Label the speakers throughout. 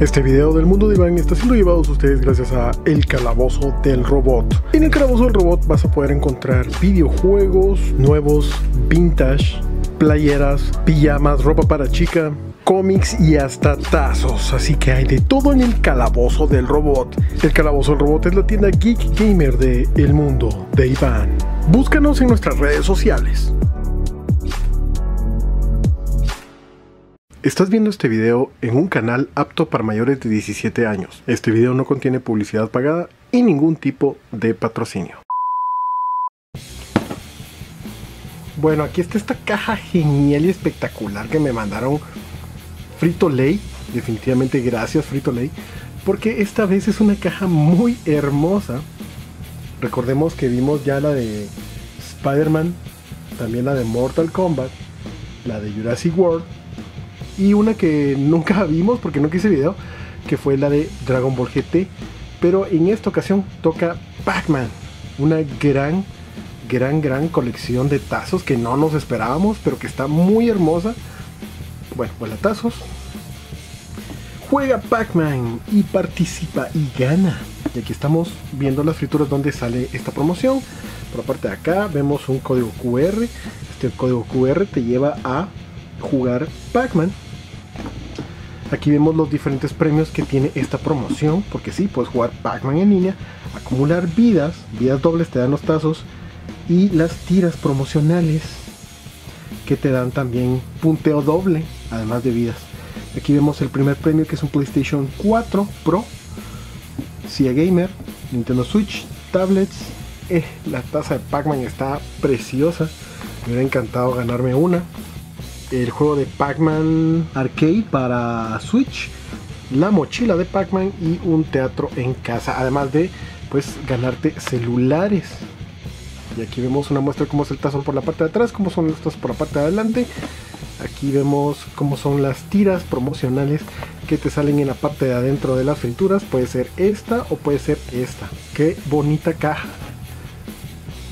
Speaker 1: Este video del mundo de Iván está siendo llevado a ustedes gracias a El Calabozo del Robot. En el Calabozo del Robot vas a poder encontrar videojuegos nuevos, vintage, playeras, pijamas, ropa para chica, cómics y hasta tazos. Así que hay de todo en el Calabozo del Robot. El Calabozo del Robot es la tienda geek gamer de El Mundo de Iván. Búscanos en nuestras redes sociales. Estás viendo este video en un canal apto para mayores de 17 años. Este video no contiene publicidad pagada y ningún tipo de patrocinio. Bueno, aquí está esta caja genial y espectacular que me mandaron Frito Lay. Definitivamente gracias Frito Lay. Porque esta vez es una caja muy hermosa. Recordemos que vimos ya la de Spider-Man, también la de Mortal Kombat, la de Jurassic World y una que nunca vimos porque no quise video, que fue la de Dragon Ball GT. Pero en esta ocasión toca Pac-Man, una gran, gran, gran colección de tazos que no nos esperábamos, pero que está muy hermosa. Bueno, vuela tazos. Juega Pac-Man y participa y gana. Y aquí estamos viendo las frituras donde sale esta promoción. Por la parte de acá vemos un código QR. Este código QR te lleva a jugar Pac-Man Aquí vemos los diferentes premios que tiene esta promoción, porque sí, puedes jugar Pac-Man en línea, acumular vidas, vidas dobles te dan los tazos, y las tiras promocionales que te dan también punteo doble, además de vidas. Aquí vemos el primer premio que es un PlayStation 4 Pro, CIA Gamer, Nintendo Switch, tablets. Eh, la taza de Pac-Man está preciosa, me hubiera encantado ganarme una el juego de Pac-Man Arcade para Switch, la mochila de Pac-Man y un teatro en casa, además de pues ganarte celulares. Y aquí vemos una muestra de cómo es el tazón por la parte de atrás, cómo son estos por la parte de adelante. Aquí vemos cómo son las tiras promocionales que te salen en la parte de adentro de las frituras. Puede ser esta o puede ser esta. Qué bonita caja.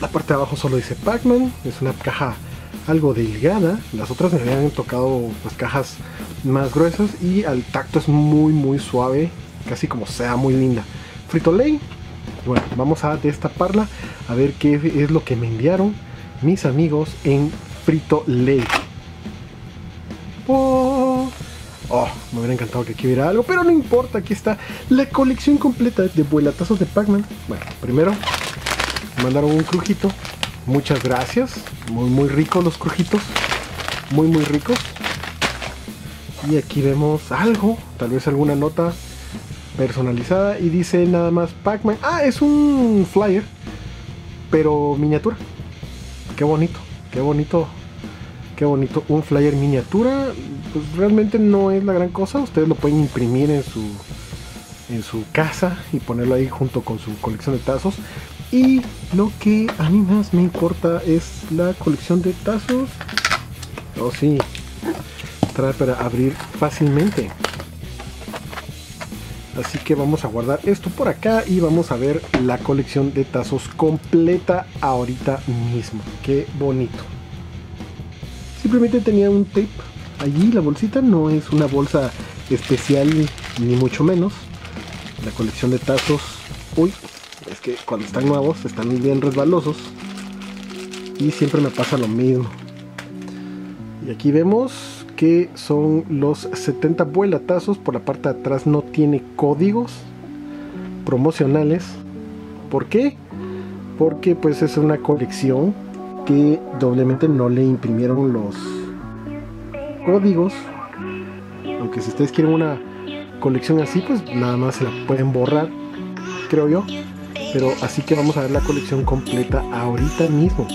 Speaker 1: La parte de abajo solo dice Pac-Man. Es una caja algo delgada. Las otras me habían tocado pues, cajas más gruesas y al tacto es muy muy suave, casi como sea, muy linda. Frito Lay. Bueno, vamos a destaparla a ver qué es lo que me enviaron mis amigos en Frito Lay. Oh, oh, me hubiera encantado que aquí hubiera algo, pero no importa, aquí está la colección completa de vuelatazos de Pac-Man. Bueno, primero me mandaron un crujito Muchas gracias. Muy, muy ricos los crujitos. Muy, muy ricos. Y aquí vemos algo, tal vez alguna nota personalizada. Y dice nada más Pac-Man. Ah, es un flyer, pero miniatura. Qué bonito, qué bonito, qué bonito. Un flyer miniatura, pues realmente no es la gran cosa. Ustedes lo pueden imprimir en su en su casa y ponerlo ahí junto con su colección de tazos. Y lo que a mí más me importa es la colección de tazos. Oh sí, trae para abrir fácilmente. Así que vamos a guardar esto por acá y vamos a ver la colección de tazos completa ahorita mismo. Qué bonito. Simplemente tenía un tape allí, la bolsita no es una bolsa especial ni mucho menos. La colección de tazos, uy, es que cuando están nuevos están bien resbalosos y siempre me pasa lo mismo. Y aquí vemos que son los 70 vuelatazos por la parte de atrás no tiene códigos promocionales. ¿por qué? porque pues es una colección que doblemente no le imprimieron los códigos. Aunque si ustedes quieren una colección así pues nada más se la pueden borrar creo yo pero así que vamos a ver la colección completa ahorita mismo.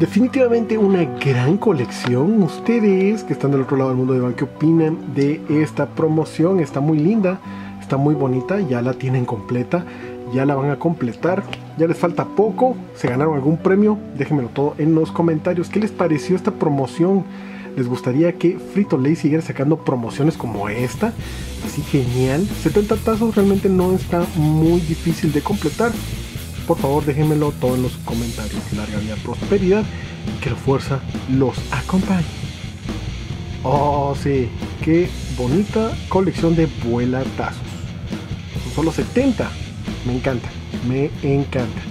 Speaker 1: Definitivamente una gran colección. Ustedes que están del otro lado del mundo de ¿qué opinan de esta promoción? Está muy linda, está muy bonita, ya la tienen completa, ya la van a completar, ya les falta poco, se ganaron algún premio, déjenmelo todo en los comentarios. ¿Qué les pareció esta promoción? ¿Les gustaría que Frito Lay siguiera sacando promociones como esta? Así genial. 70 tazos realmente no está muy difícil de completar. Por favor, déjenmelo todo en los comentarios. Larga vida, prosperidad y que la fuerza los acompañe. Oh, sí, qué bonita colección de vuela tazos. Son solo 70. Me encanta, me encanta.